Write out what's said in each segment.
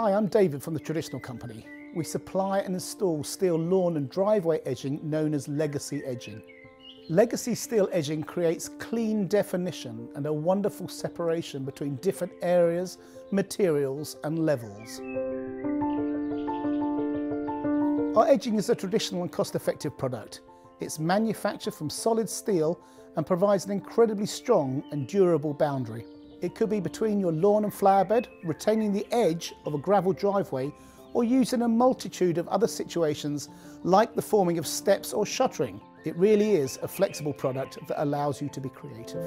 Hi, I'm David from the Traditional Company. We supply and install steel lawn and driveway edging known as legacy edging. Legacy steel edging creates clean definition and a wonderful separation between different areas, materials and levels. Our edging is a traditional and cost-effective product. It's manufactured from solid steel and provides an incredibly strong and durable boundary. It could be between your lawn and flower bed, retaining the edge of a gravel driveway, or used in a multitude of other situations like the forming of steps or shuttering. It really is a flexible product that allows you to be creative.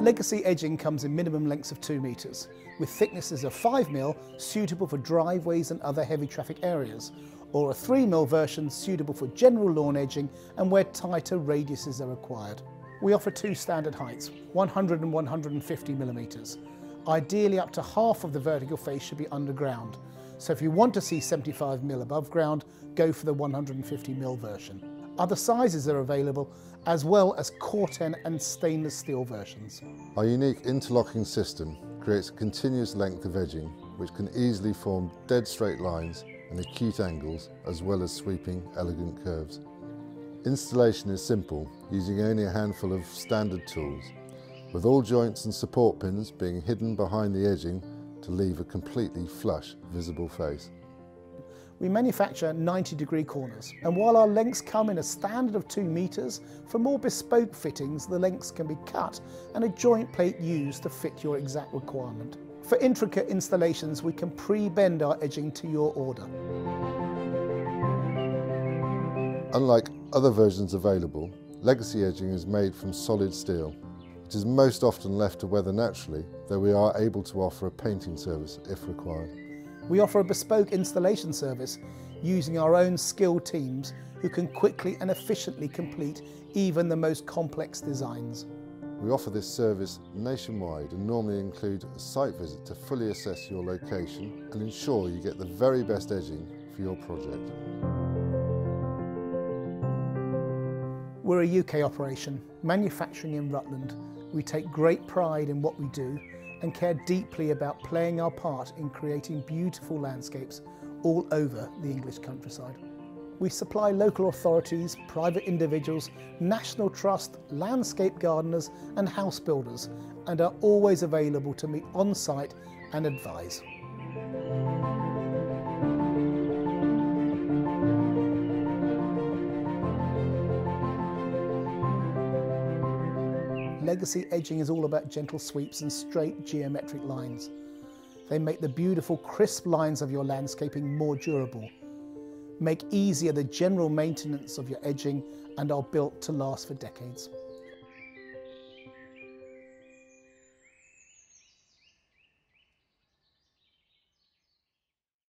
Legacy edging comes in minimum lengths of 2 metres, with thicknesses of 5mm suitable for driveways and other heavy traffic areas, or a 3mm version suitable for general lawn edging and where tighter radiuses are required. We offer two standard heights, 100 and 150 millimetres. Ideally up to half of the vertical face should be underground. So if you want to see 75 mm above ground, go for the 150 mm version. Other sizes are available, as well as Corten and stainless steel versions. Our unique interlocking system creates a continuous length of edging, which can easily form dead straight lines and acute angles, as well as sweeping, elegant curves. Installation is simple, using only a handful of standard tools, with all joints and support pins being hidden behind the edging to leave a completely flush, visible face. We manufacture 90 degree corners, and while our lengths come in a standard of 2 metres, for more bespoke fittings the lengths can be cut and a joint plate used to fit your exact requirement. For intricate installations we can pre-bend our edging to your order. Unlike other versions available, legacy edging is made from solid steel. It is most often left to weather naturally, though we are able to offer a painting service if required. We offer a bespoke installation service using our own skilled teams who can quickly and efficiently complete even the most complex designs. We offer this service nationwide and normally include a site visit to fully assess your location and ensure you get the very best edging for your project. We're a UK operation, manufacturing in Rutland. We take great pride in what we do and care deeply about playing our part in creating beautiful landscapes all over the English countryside. We supply local authorities, private individuals, national trust, landscape gardeners and house builders and are always available to meet on site and advise. Legacy edging is all about gentle sweeps and straight geometric lines. They make the beautiful crisp lines of your landscaping more durable, make easier the general maintenance of your edging and are built to last for decades.